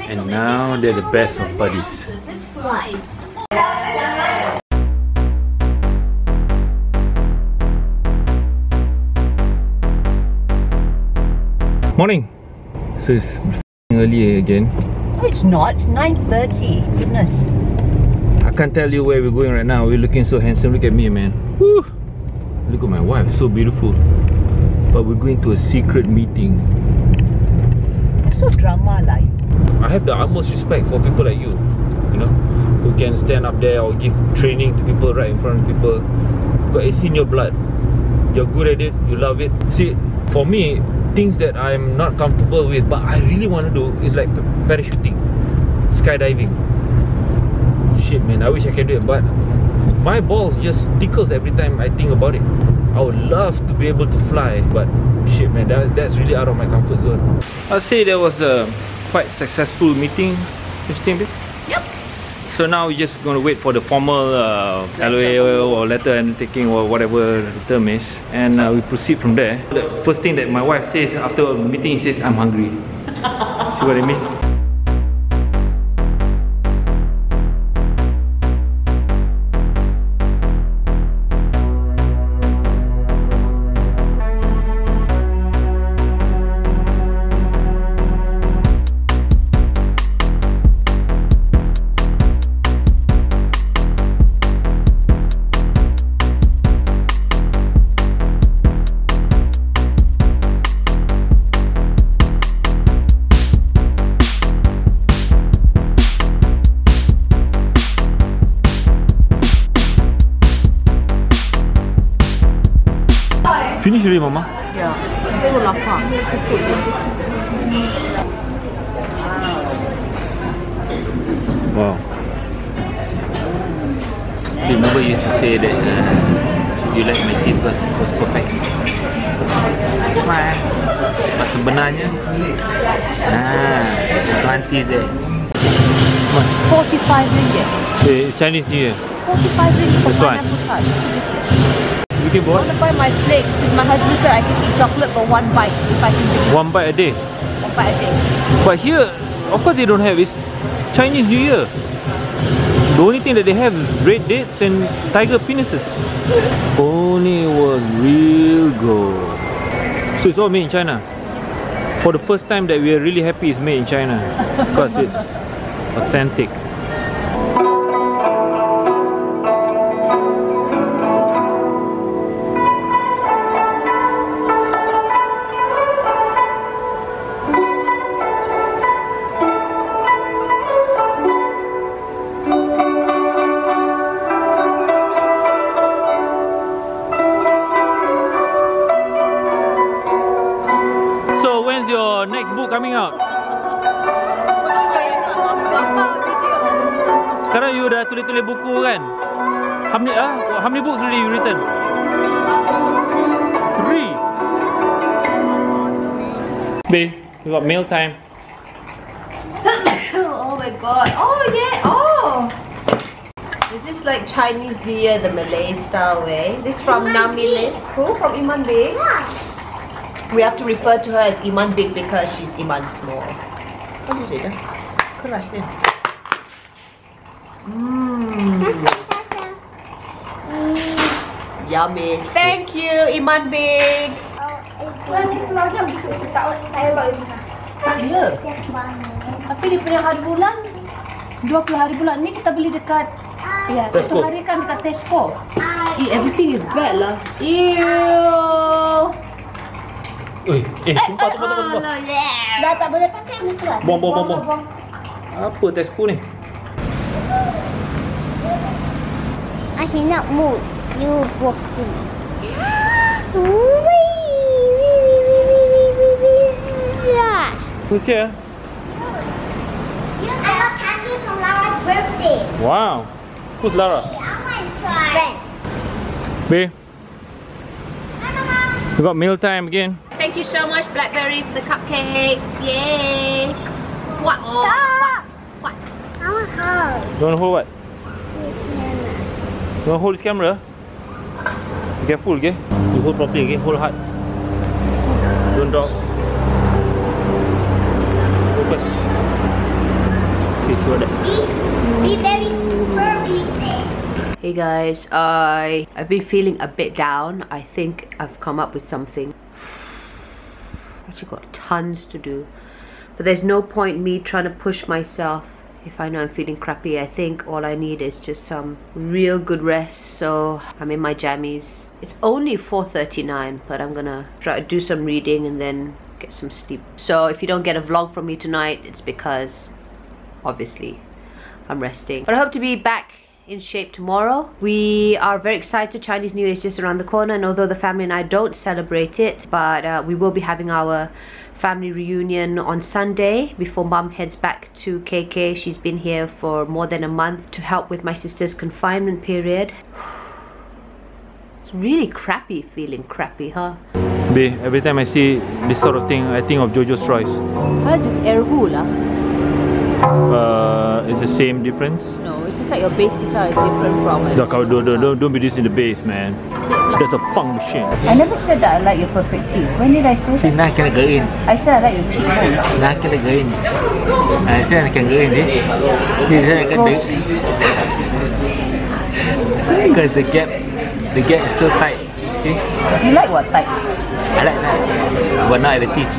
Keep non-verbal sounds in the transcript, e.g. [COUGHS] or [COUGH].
And now they're the best of buddies. Morning. So it's early again. No, it's not. It's 9.30. Goodness. I can't tell you where we're going right now. We're looking so handsome. Look at me, man. Woo! Look at my wife, so beautiful. But we're going to a secret meeting. Drama like. I have the utmost respect for people like you, you know, who can stand up there or give training to people right in front of people. Because it's in your blood. You're good at it, you love it. See, for me, things that I'm not comfortable with, but I really want to do is like parachuting, skydiving. Shit, man, I wish I can do it, but my balls just tickles every time I think about it. I would love to be able to fly, but shit, man, that, that's really out of my comfort zone. I'll say there was a quite successful meeting. Interesting, babe? Yep. So now we're just going to wait for the formal uh, LOA or letter undertaking or whatever the term is and uh, we proceed from there. The first thing that my wife says after a meeting says, I'm hungry. [LAUGHS] See what I mean? Finish already, Mama? Yeah. So lapar. Wow. Remember you used to say that uh, you like my teeth was, was perfect. Why? But sebenarnya, nah, there's one teeth there. 45 ringgit. Eh, It's Chinese New Year. 45 ringgit for This one. pineapple tart. You can I want to buy my flakes because my husband said I can eat chocolate but one bite if I can drink one bite a day. one bite a day. But here, of course they don't have. It's Chinese New Year. The only thing that they have is red dates and tiger penises. Only was real gold. So it's all made in China. For the first time that we are really happy it's made in China. Because it's authentic. Coming out? Sekarang you dah tulis-tulis buku kan? How many, ah, how many books already you written? Three. Babe, we got meal time. [COUGHS] oh my god. Oh yeah. Oh. Is this like Chinese New Year, the Malay style way? This from Namilis. Who? From Iman Big? We have to refer to her as Iman Big because she's Iman Small. What is it? Keras ni. Mmm. Yummy. Thank you, Iman Big. Ya. Tapi dia punya hari bulan 20 hari bulan ni kita beli dekat Ya, Tesco. satu hari kan dekat Tesco. Eh, everything is bad lah. Ew. Oi, eh, eh tumpah, tumpah, tumpah, tumpah. Alah, yeah. Dah tak boleh pakai ni tu lah. Buang, buang, buang, buang. Apa ah, Tesco ni? Eh. I ah, cannot move. You walk to me. Wee, wee, wee, wee, wee, wee, wee, wee. Yeah. Who's here? I got candy from Lara's birthday. Wow. Who's Lara? I want to try. Friend. Babe, we got meal time again thank you so much, Blackberry, for the cupcakes. Yay! What? Oh, what? What? Hold. You want to hold what? You want to hold this camera? Be careful, okay? You hold properly, okay? Hold hard. Don't drop. Open. See, hold that. Be, very Hey guys, I I've been feeling a bit down. I think I've come up with something Actually got tons to do. But there's no point me trying to push myself if I know I'm feeling crappy. I think all I need is just some real good rest. So I'm in my jammies. It's only 4:39, but I'm gonna try to do some reading and then get some sleep. So if you don't get a vlog from me tonight, it's because obviously I'm resting. But I hope to be back in shape tomorrow. We are very excited. Chinese New Year is just around the corner, and although the family and I don't celebrate it, but uh, we will be having our family reunion on Sunday before mum heads back to KK. She's been here for more than a month to help with my sister's confinement period. It's really crappy feeling crappy, huh? B, every time I see this sort of thing, I think of Jojo's Choice. What is this erhu lah? Uh, it's the same difference. No, it's just like your bass guitar is different from it. Don't, don't, don't, don't be this in the bass, man. That's a funk machine. I never said that I like your perfect teeth. When did I say that? Nah kena gerin. I said I like your cheekbones. Nah kena gerin. Ah, itu yang kena gerin ni. Ni saya akan de. Because the gap, the gap is so tight. Okay, You like what type? I like that. But not at the teeth.